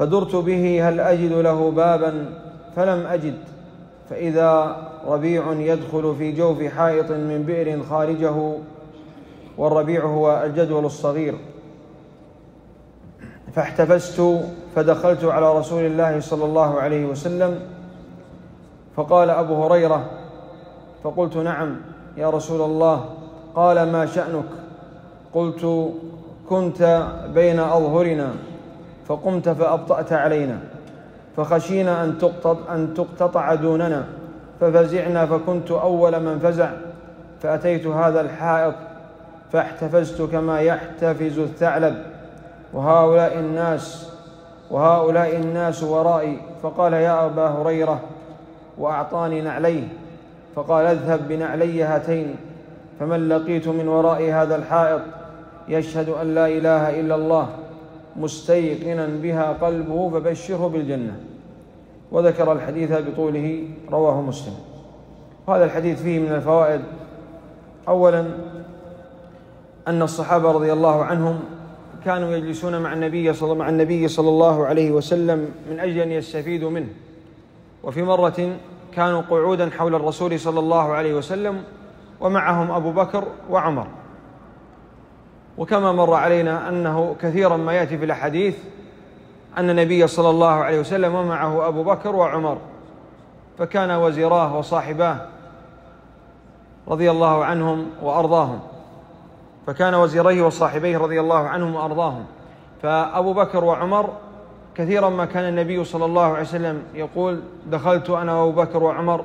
فدرت به هل أجد له بابا؟ فلم أجد. فإذا ربيع يدخل في جوف حائط من بئر خارجه والربيع هو الجدول الصغير. فاحتفزت فدخلت على رسول الله صلى الله عليه وسلم فقال أبو هريرة فقلت نعم يا رسول الله قال ما شأنك؟ قلت كنت بين أظهرنا. فقمت فأبطأت علينا. فخشينا أن تقتطع, أن تقتطع دوننا. ففزعنا فكنت أول من فزع. فأتيت هذا الحائط فاحتفزت كما يحتفز الثعلب. وهؤلاء الناس وهؤلاء الناس ورائي. فقال يا أبا هريرة وأعطاني نعليه. فقال اذهب بنعلي هاتين. فمن لقيت من وراء هذا الحائط يشهد أن لا إله إلا الله. مستيقنا بها قلبه فبشره بالجنة. وذكر الحديث بطوله رواه مسلم. وهذا الحديث فيه من الفوائد. أولا أن الصحابة رضي الله عنهم كانوا يجلسون مع النبي صلى مع النبي صلى الله عليه وسلم من أجل أن يستفيدوا منه. وفي مرة كانوا قعودا حول الرسول صلى الله عليه وسلم ومعهم أبو بكر وعمر. وكما مر علينا أنه كثيرا ما يأتي في الأحاديث أن النبي صلى الله عليه وسلم ومعه أبو بكر وعمر فكان وزيراه وصاحباه رضي الله عنهم وأرضاهم فكان وزيريه وصاحبيه رضي الله عنهم وأرضاهم فأبو بكر وعمر كثيرا ما كان النبي صلى الله عليه وسلم يقول دخلت أنا وأبو بكر وعمر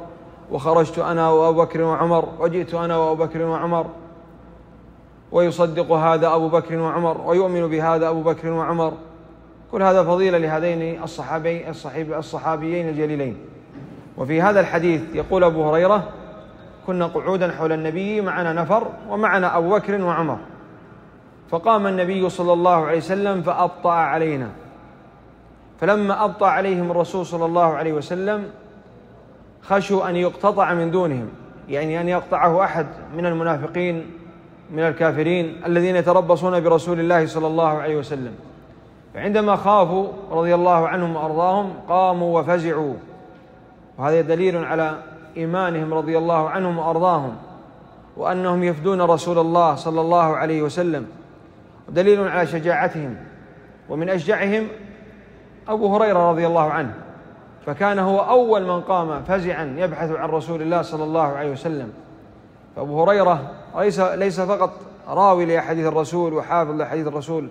وخرجت أنا وأبو بكر وعمر وجئت أنا وأبو بكر وعمر ويصدق هذا أبو بكر وعمر ويؤمن بهذا أبو بكر وعمر. كل هذا فضيلة لهذين الصحابي الصحابيين الجليلين. وفي هذا الحديث يقول أبو هريرة كنا قعودا حول النبي معنا نفر ومعنا أبو بكر وعمر. فقام النبي صلى الله عليه وسلم فأبطأ علينا. فلما أبطأ عليهم الرسول صلى الله عليه وسلم خشوا أن يقتطع من دونهم يعني أن يقطعه أحد من المنافقين من الكافرين الذين يتربصون برسول الله صلى الله عليه وسلم. فعندما خافوا رضي الله عنهم وأرضاهم قاموا وفزعوا. وهذا دليل على إيمانهم رضي الله عنهم وأرضاهم وأنهم يفدون رسول الله صلى الله عليه وسلم. ودليل على شجاعتهم. ومن أشجعهم أبو هريرة رضي الله عنه. فكان هو أول من قام فزعا يبحث عن رسول الله صلى الله عليه وسلم. فأبو هريرة ليس ليس فقط راوي لأحاديث الرسول وحافظ لأحاديث الرسول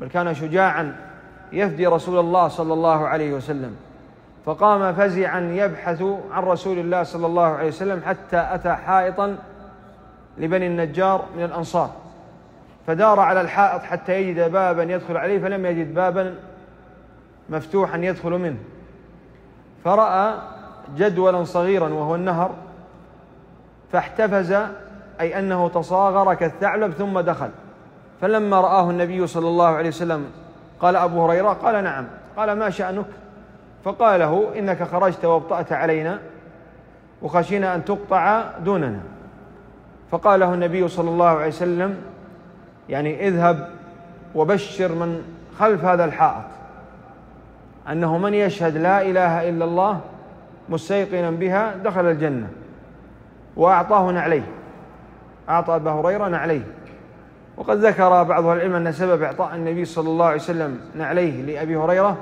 بل كان شجاعا يفدي رسول الله صلى الله عليه وسلم. فقام فزعا يبحث عن رسول الله صلى الله عليه وسلم حتى أتى حائطا لبني النجار من الأنصار. فدار على الحائط حتى يجد بابا يدخل عليه فلم يجد بابا مفتوحا يدخل منه. فرأى جدولا صغيرا وهو النهر فاحتفز أي أنه تصاغر كالثعلب ثم دخل. فلما رآه النبي صلى الله عليه وسلم قال أبو هريرة قال نعم. قال ما شأنك؟ فقال له إنك خرجت وابطأت علينا وخشينا أن تقطع دوننا. فقال له النبي صلى الله عليه وسلم يعني اذهب وبشر من خلف هذا الحائط. أنه من يشهد لا إله إلا الله مستيقنا بها دخل الجنة وأعطاه نعليه أعطى أبا هريرة نعليه. وقد ذكر بعض العلم أن سبب إعطاء النبي صلى الله عليه وسلم نعليه لأبي هريرة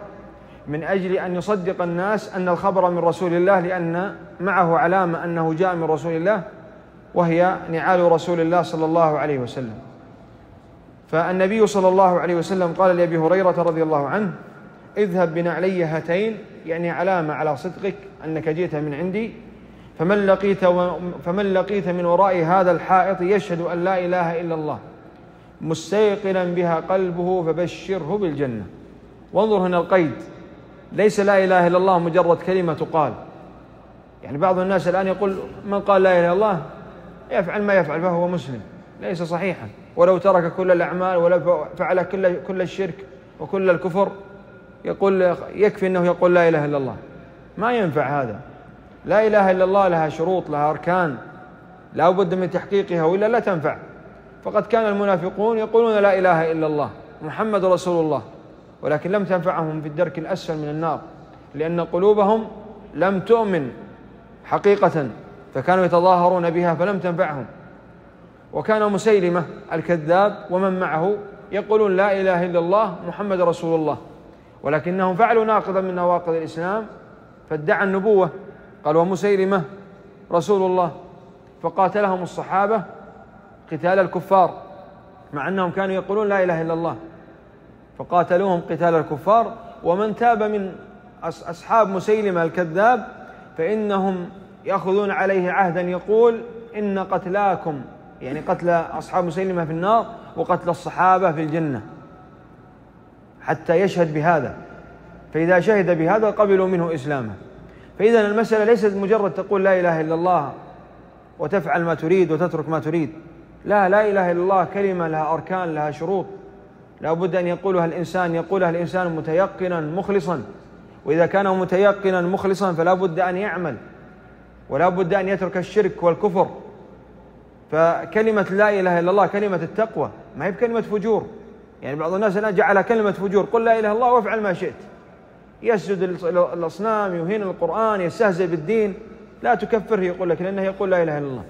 من أجل أن يصدق الناس أن الخبر من رسول الله لأن معه علامة أنه جاء من رسول الله وهي نعال رسول الله صلى الله عليه وسلم. فالنبي صلى الله عليه وسلم قال لأبي هريرة رضي الله عنه اذهب بنعلي هاتين يعني علامة على صدقك أنك جئت من عندي فمن لقيت, فمن لقيت من وراء هذا الحائط يشهد أن لا إله إلا الله مستيقنا بها قلبه فبشره بالجنة. وانظر هنا القيد. ليس لا إله إلا الله مجرد كلمة تقال. يعني بعض الناس الآن يقول من قال لا إله إلا الله؟ يفعل ما يفعل فهو مسلم. ليس صحيحا. ولو ترك كل الأعمال ولو فعل كل كل الشرك وكل الكفر يقول يكفي أنه يقول لا إله إلا الله. ما ينفع هذا. لا إله إلا الله لها شروط لها أركان. لا بد من تحقيقها وإلا لا تنفع. فقد كان المنافقون يقولون لا إله إلا الله محمد رسول الله ولكن لم تنفعهم في الدرك الأسفل من النار لأن قلوبهم لم تؤمن حقيقة فكانوا يتظاهرون بها فلم تنفعهم. وكان مسيلمة الكذاب ومن معه يقولون لا إله إلا الله محمد رسول الله ولكنهم فعلوا ناقضا من نواقض الإسلام فادعى النبوة. قال ومسيلمة رسول الله فقاتلهم الصحابة قتال الكفار مع أنهم كانوا يقولون لا إله إلا الله فقاتلوهم قتال الكفار ومن تاب من أصحاب مسيلمة الكذاب فإنهم يأخذون عليه عهدا يقول إن قتلاكم يعني قتل أصحاب مسيلمة في النار وقتل الصحابة في الجنة حتى يشهد بهذا فإذا شهد بهذا قبلوا منه إسلامه. فإذا المسألة ليست مجرد تقول لا إله إلا الله وتفعل ما تريد وتترك ما تريد. لا لا إله إلا الله كلمة لها أركان لها شروط. لا بد أن يقولها الإنسان يقولها الإنسان متيقنا مخلصا. وإذا كان متيقنا مخلصا فلا بد أن يعمل. ولا بد أن يترك الشرك والكفر. فكلمة لا إله إلا الله كلمة التقوى ما هي بكلمة فجور. يعني بعض الناس الآن جعلها كلمة فجور قل لا إله إلا الله وافعل ما شئت. يسجد الأصنام يهين القرآن يستهزئ بالدين. لا تكفره يقول لك لأنه يقول لا إله إلا الله.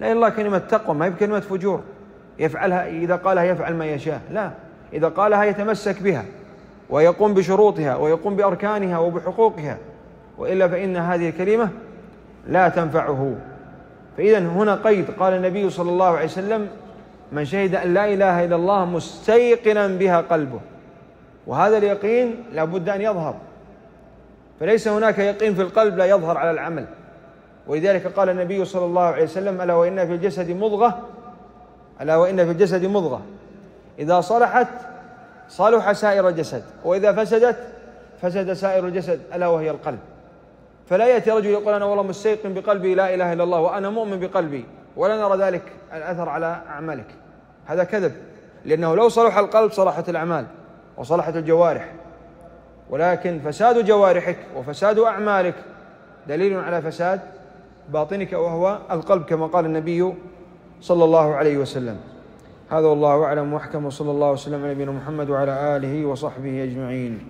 لا إله إلا الله كلمة تقوى ما هي بكلمة فجور. يفعلها إذا قالها يفعل ما يشاء. لا. إذا قالها يتمسك بها ويقوم بشروطها ويقوم بأركانها وبحقوقها. وإلا فإن هذه الكلمة لا تنفعه. فإذا هنا قيد قال النبي صلى الله عليه وسلم من شهد أن لا إله إلا الله مستيقنا بها قلبه. وهذا اليقين لابد أن يظهر. فليس هناك يقين في القلب لا يظهر على العمل. ولذلك قال النبي صلى الله عليه وسلم ألا وإن في الجسد مضغة؟ ألا وإن في الجسد مضغة. إذا صلحت صلح سائر الجسد. وإذا فسدت فسد سائر الجسد ألا وهي القلب. فلا يأتي رجل يقول أنا والله مستيقن بقلبي لا إله إلا الله وأنا مؤمن بقلبي ولا نرى ذلك الأثر على أعمالك. هذا كذب لأنه لو صلح القلب صلحت الأعمال. وصلحت الجوارح. ولكن فساد جوارحك وفساد أعمالك دليل على فساد باطنك وهو القلب كما قال النبي صلى الله عليه وسلم. هذا والله أعلم وأحكم وصلى الله وسلم على نبينا محمد وعلى آله وصحبه أجمعين.